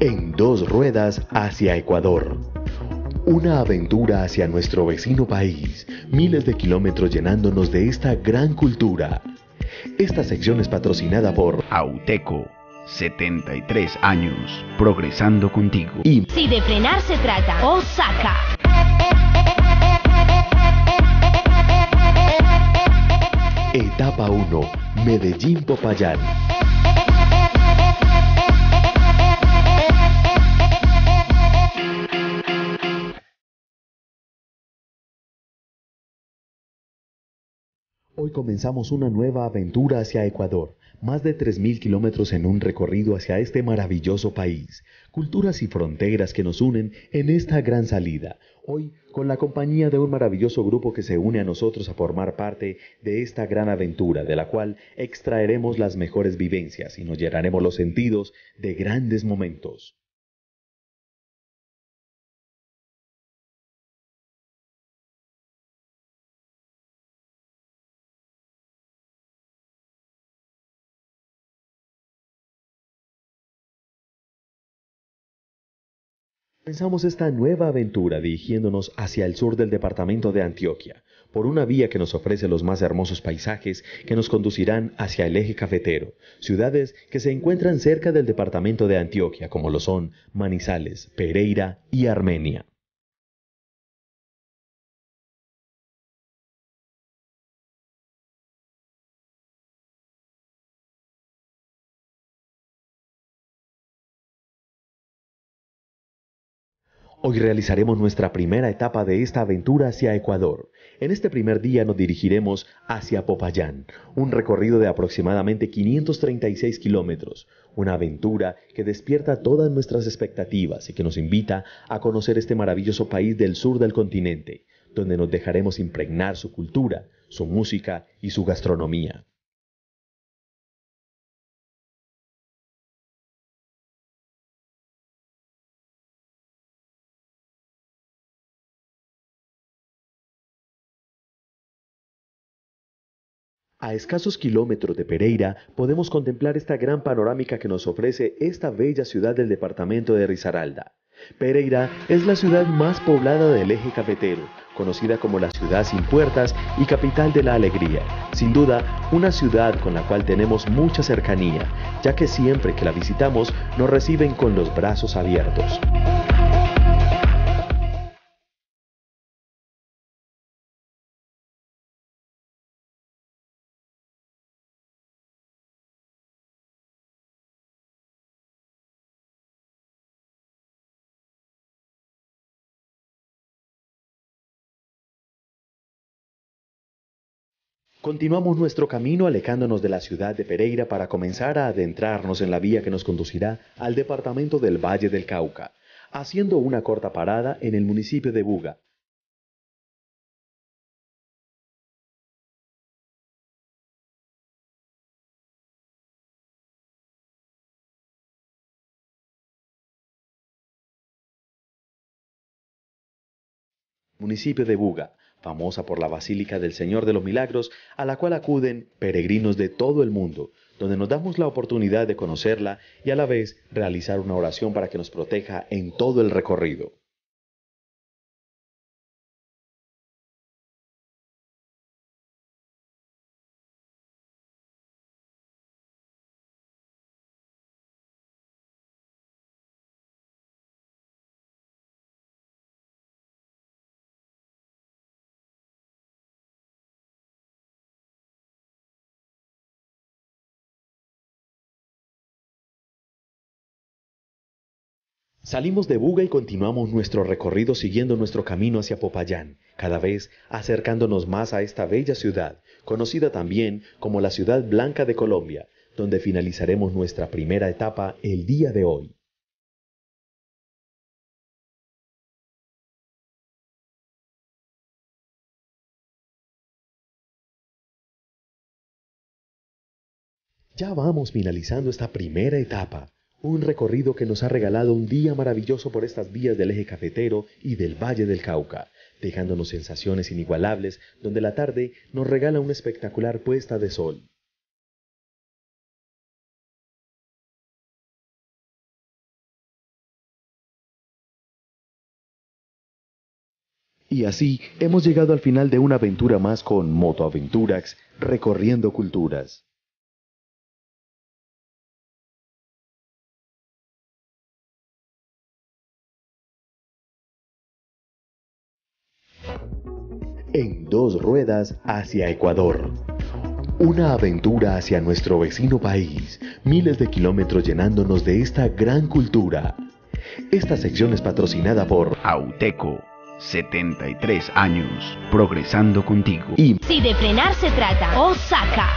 En dos ruedas hacia Ecuador. Una aventura hacia nuestro vecino país, miles de kilómetros llenándonos de esta gran cultura. Esta sección es patrocinada por Auteco, 73 años, progresando contigo. y Si de frenar se trata, Osaka. Etapa 1, Medellín Popayán. Hoy comenzamos una nueva aventura hacia Ecuador, más de 3.000 kilómetros en un recorrido hacia este maravilloso país, culturas y fronteras que nos unen en esta gran salida, hoy con la compañía de un maravilloso grupo que se une a nosotros a formar parte de esta gran aventura, de la cual extraeremos las mejores vivencias y nos llenaremos los sentidos de grandes momentos. Comenzamos esta nueva aventura dirigiéndonos hacia el sur del departamento de Antioquia, por una vía que nos ofrece los más hermosos paisajes que nos conducirán hacia el eje cafetero, ciudades que se encuentran cerca del departamento de Antioquia, como lo son Manizales, Pereira y Armenia. Hoy realizaremos nuestra primera etapa de esta aventura hacia Ecuador. En este primer día nos dirigiremos hacia Popayán, un recorrido de aproximadamente 536 kilómetros, una aventura que despierta todas nuestras expectativas y que nos invita a conocer este maravilloso país del sur del continente, donde nos dejaremos impregnar su cultura, su música y su gastronomía. A escasos kilómetros de Pereira podemos contemplar esta gran panorámica que nos ofrece esta bella ciudad del departamento de Risaralda. Pereira es la ciudad más poblada del eje cafetero, conocida como la ciudad sin puertas y capital de la alegría. Sin duda, una ciudad con la cual tenemos mucha cercanía, ya que siempre que la visitamos nos reciben con los brazos abiertos. Continuamos nuestro camino alejándonos de la ciudad de Pereira para comenzar a adentrarnos en la vía que nos conducirá al departamento del Valle del Cauca, haciendo una corta parada en el municipio de Buga. municipio de Buga, famosa por la Basílica del Señor de los Milagros, a la cual acuden peregrinos de todo el mundo, donde nos damos la oportunidad de conocerla y a la vez realizar una oración para que nos proteja en todo el recorrido. Salimos de Buga y continuamos nuestro recorrido siguiendo nuestro camino hacia Popayán, cada vez acercándonos más a esta bella ciudad, conocida también como la Ciudad Blanca de Colombia, donde finalizaremos nuestra primera etapa el día de hoy. Ya vamos finalizando esta primera etapa, un recorrido que nos ha regalado un día maravilloso por estas vías del eje cafetero y del Valle del Cauca, dejándonos sensaciones inigualables donde la tarde nos regala una espectacular puesta de sol. Y así hemos llegado al final de una aventura más con Motoaventurax, recorriendo culturas. En dos ruedas hacia Ecuador. Una aventura hacia nuestro vecino país, miles de kilómetros llenándonos de esta gran cultura. Esta sección es patrocinada por Auteco, 73 años, progresando contigo. y Si de frenar se trata, Osaka.